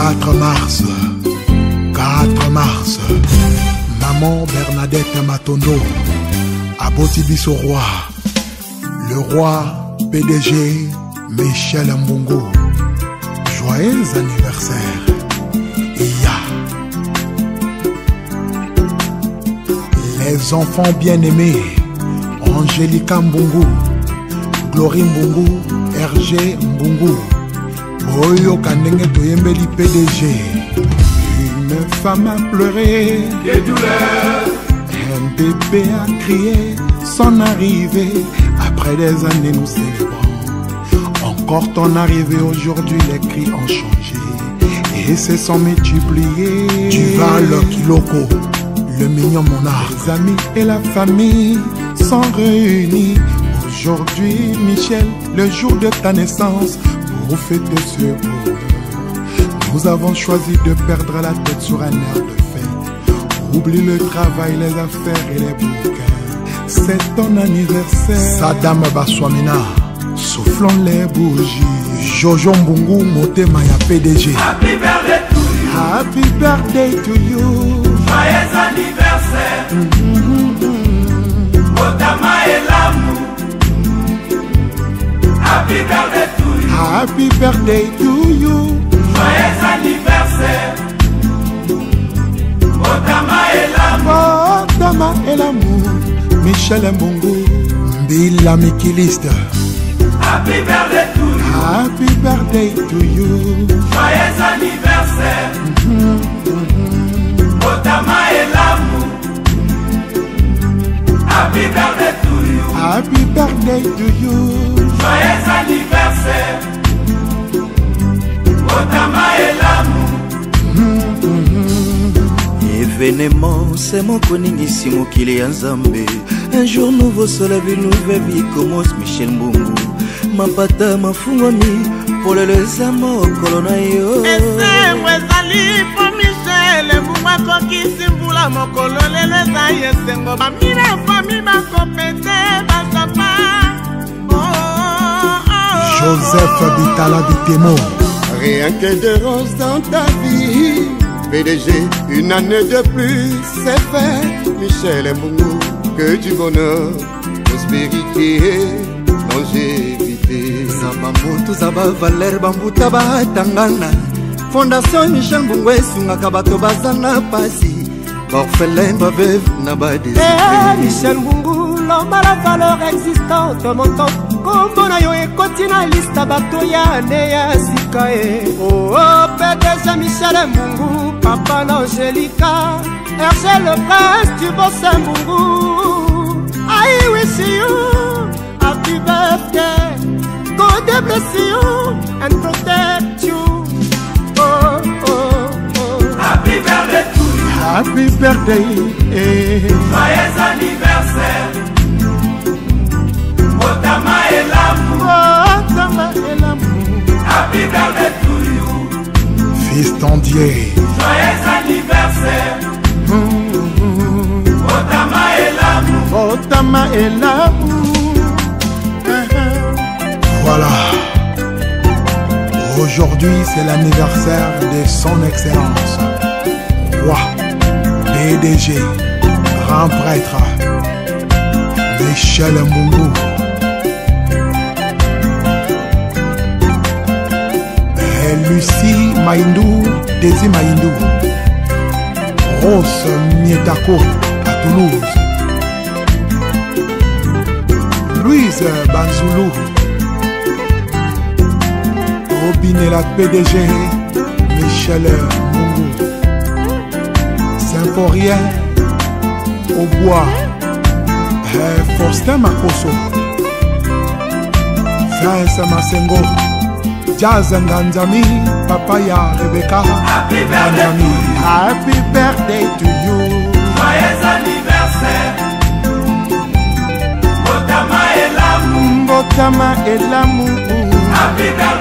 4 mars, 4 mars, maman Bernadette Matondo, au roi, le roi PDG Michel Mbongo. Joyeux anniversaire, ya Les enfants bien-aimés, Angélica Mbongo, Glory Mbongo, Hergé Mbongo pdg une femme a pleuré un bébé a crié son arrivée après des années nous célébrons encore ton arrivée aujourd'hui les cris ont changé et c'est sans multiplier. tu vas le kiloko le mignon monarque les amis et la famille sont réunis aujourd'hui Michel le jour de ta naissance prophété sur ordre. Nous avons choisi de perdre la tête sur un air de fête. Oublie le travail, les affaires et les bouquins. C'est ton anniversaire. Sadam Baswamina, soufflons les bougies. Jojo Mbungu, Motema ya PDG. Happy birthday to you. Happy birthday to you. Joyeux anniversaire. Mm mm-hmm, -hmm. Motama et l'amour. Happy birthday to you Joyeux anniversaire Otama Elamu Otama Elamu Michel Mbongo Mbila Mikilista Happy birthday to you Happy birthday to you Joyeux anniversaire mm -hmm. Otama Elamu Happy birthday to you Happy birthday to you événement semo koningisi mokili ya nzambe un jour nouveau solavi nouvevi komos michel mbungu mapata mafungoni polelo eza mokolo na yo esengo ezali po michel mbungu akokisi mbula mokolo lelo eza esengo bamina fami bakopete basapa joseph oh, oh. bitala bitemo rien que de rose dans ta vie PDG, une année de plus, c'est fait. Michel Mbongo, que du bonheur, prospérité, longévité. Zabamoto, Zaba Valer, Bambuta, Tangana. Fondation Michel Mbongo, Sungaka, Bato, Bazana, Pasi. Orphelin, Baveve, Nabadi. Eh, Michel Mbongo, l'homme à la valeur existante, montant. kombo na yo ekoti na lista bato ya ne ya sika e oo oh, oh, pedeja michele mungu papa nangelika hergé le prince du bosembungu aiwisiyu akubefke god bless you and protect you oh, oh, oh. happy birthday to you happy birthday eh. joyeux anniversaire motama elamu motama elamu happy birthday to you Joyeux anniversaire. Mmh. Otama et l'amour. Otama et l'amour. Mmh. Voilà. Aujourd'hui, c'est l'anniversaire de son excellence. Roi, BDG grand prêtre, Michel Moumou lucie maindu desi maindu rose mietako à toulouse louise banzulu obinela pdg michel mungu symphorien obois eh, faustin makoso vince masengo Jazz and Anzami, Papaya Rebecca. Happy birthday Anzami. to you. Happy birthday to you. Joyeux anniversaire. Botama Elamu. Botama Elamu. Happy birthday.